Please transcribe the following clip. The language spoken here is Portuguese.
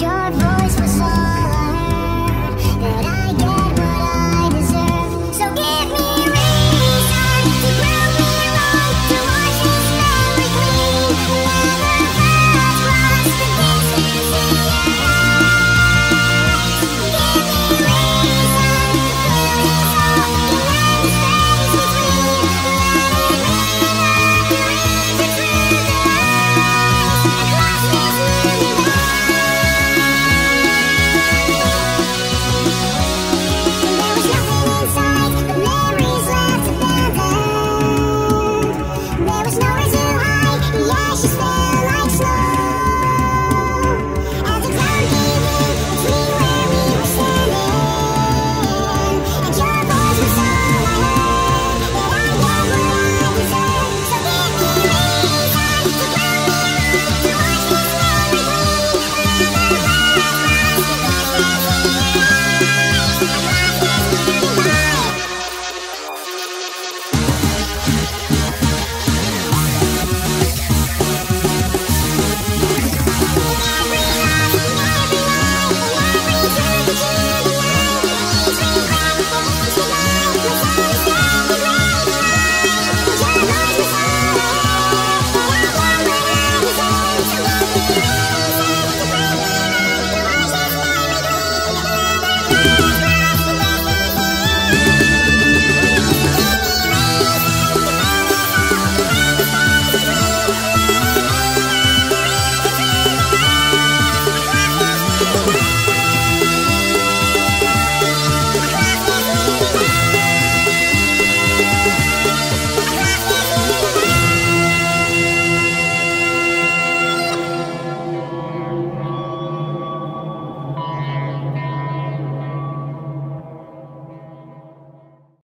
your